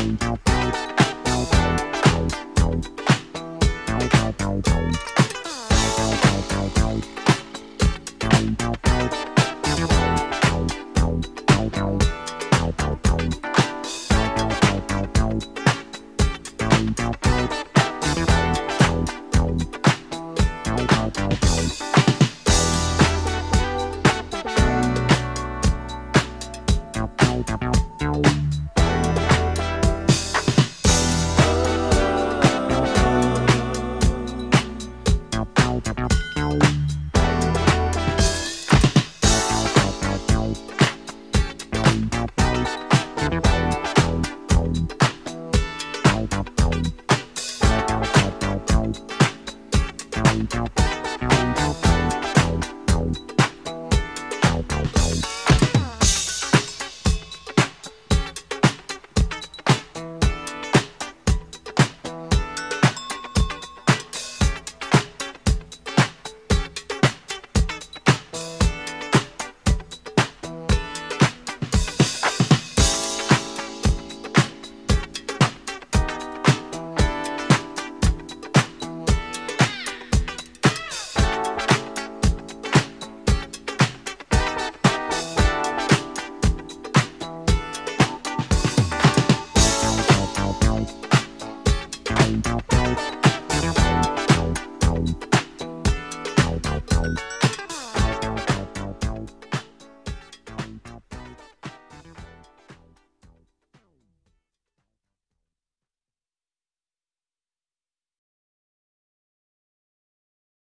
Bye.